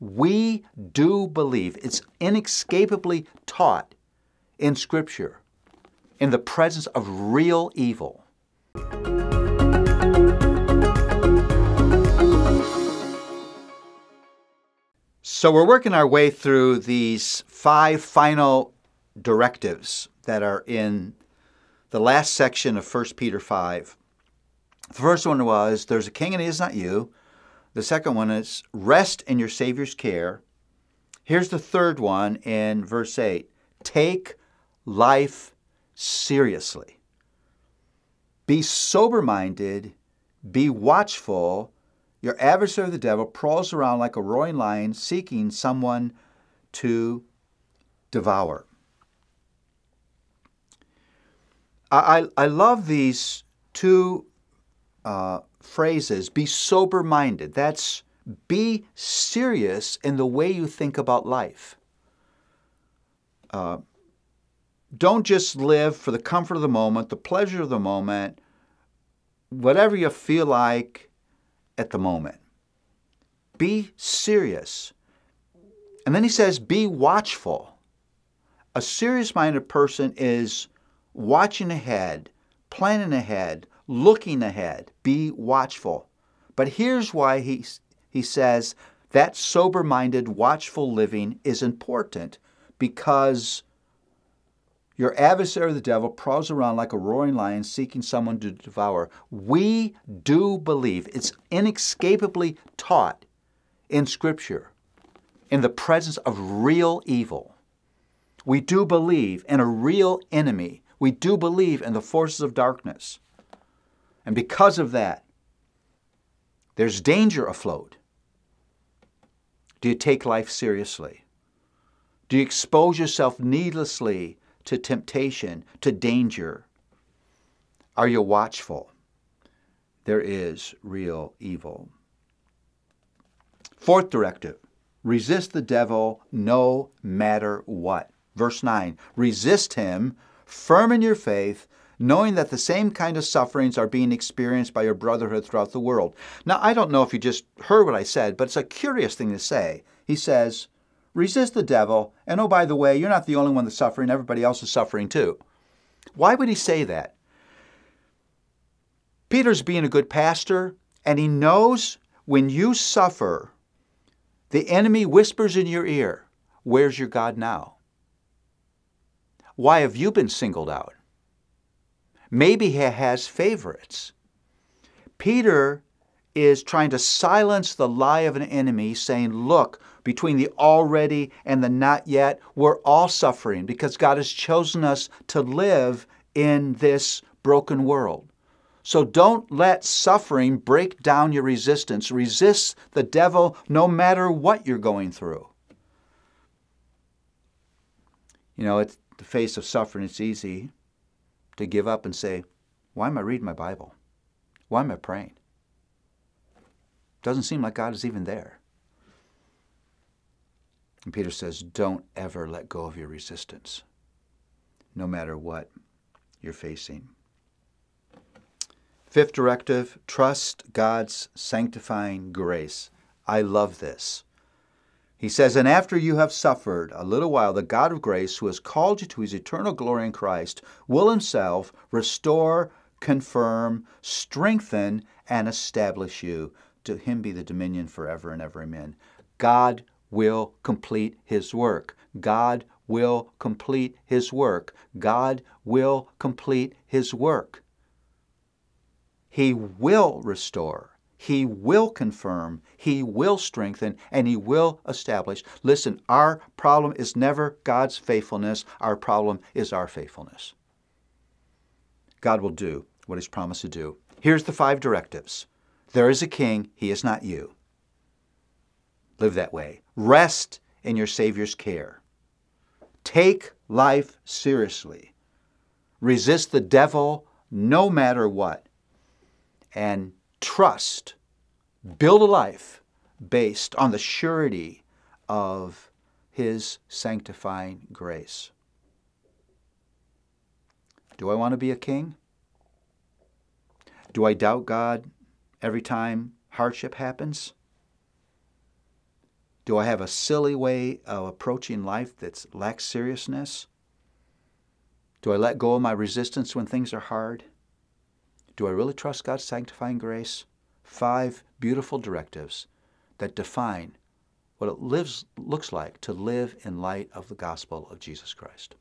We do believe. It's inescapably taught in Scripture in the presence of real evil. So we're working our way through these five final directives that are in the last section of 1 Peter 5. The first one was, There's a king and he is not you. The second one is, Rest in your Savior's care. Here's the third one in verse 8 Take life seriously. Be sober minded, be watchful. Your adversary, the devil, prowls around like a roaring lion seeking someone to devour. I, I, I love these two uh, phrases be sober minded. That's be serious in the way you think about life. Uh, don't just live for the comfort of the moment, the pleasure of the moment, whatever you feel like at the moment. Be serious. And then he says, be watchful. A serious minded person is watching ahead, planning ahead, looking ahead. Be watchful. But here's why he, he says that sober minded, watchful living is important because your adversary, the devil, prowls around like a roaring lion seeking someone to devour. We do believe, it's inescapably taught in Scripture, in the presence of real evil. We do believe in a real enemy. We do believe in the forces of darkness. And because of that, there's danger afloat. Do you take life seriously? Do you expose yourself needlessly to temptation, to danger? Are you watchful? There is real evil. Fourth directive resist the devil no matter what. Verse 9 resist him, firm in your faith, knowing that the same kind of sufferings are being experienced by your brotherhood throughout the world. Now, I don't know if you just heard what I said, but it's a curious thing to say. He says, Resist the devil. And oh, by the way, you're not the only one that's suffering, everybody else is suffering too. Why would he say that? Peter's being a good pastor, and he knows when you suffer, the enemy whispers in your ear, Where's your God now? Why have you been singled out? Maybe he has favorites. Peter is trying to silence the lie of an enemy, saying, Look, between the already and the not yet, we're all suffering because God has chosen us to live in this broken world. So don't let suffering break down your resistance. Resist the devil no matter what you're going through. You know, at the face of suffering, it's easy to give up and say, Why am I reading my Bible? Why am I praying? Doesn't seem like God is even there. And Peter says, Don't ever let go of your resistance, no matter what you're facing. Fifth directive trust God's sanctifying grace. I love this. He says, And after you have suffered a little while, the God of grace, who has called you to his eternal glory in Christ, will himself restore, confirm, strengthen, and establish you. To him be the dominion forever and ever. Amen. God will complete his work. God will complete his work. God will complete his work. He will restore. He will confirm, He will strengthen, and He will establish. Listen, our problem is never God's faithfulness, our problem is our faithfulness. God will do what He's promised to do. Here's the five directives There is a king, He is not you. Live that way. Rest in your Savior's care. Take life seriously. Resist the devil no matter what and trust, build a life based on the surety of His sanctifying grace. Do I want to be a king? Do I doubt God every time hardship happens? Do I have a silly way of approaching life that lacks seriousness? Do I let go of my resistance when things are hard? Do I really trust God's sanctifying grace? Five beautiful directives that define what it lives, looks like to live in light of the gospel of Jesus Christ.